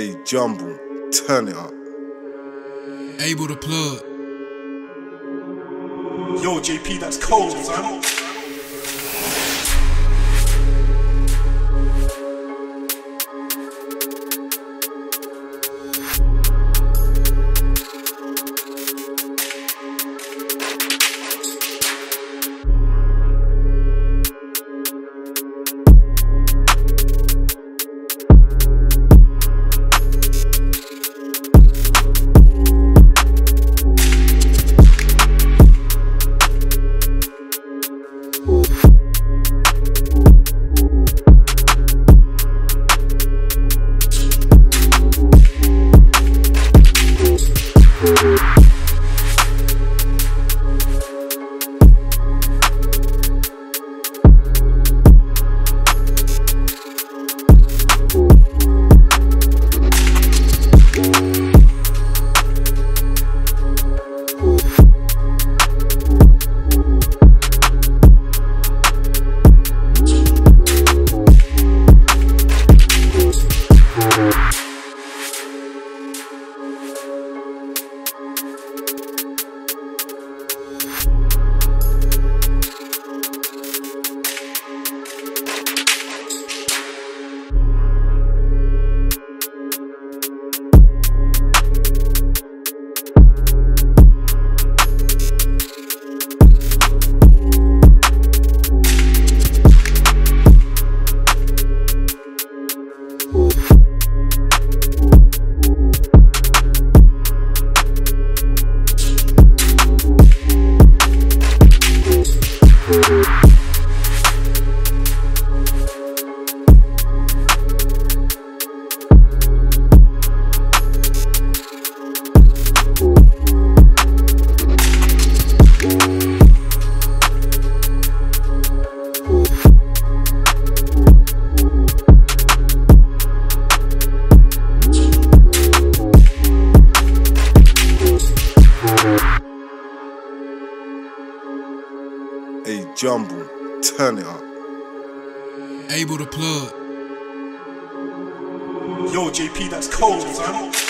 Hey, Jumble, turn it up. Abel the plug. Yo, JP, that's cold, son. Hey, Jumble, turn it up. Abel the plug. Yo, JP, that's cold, son.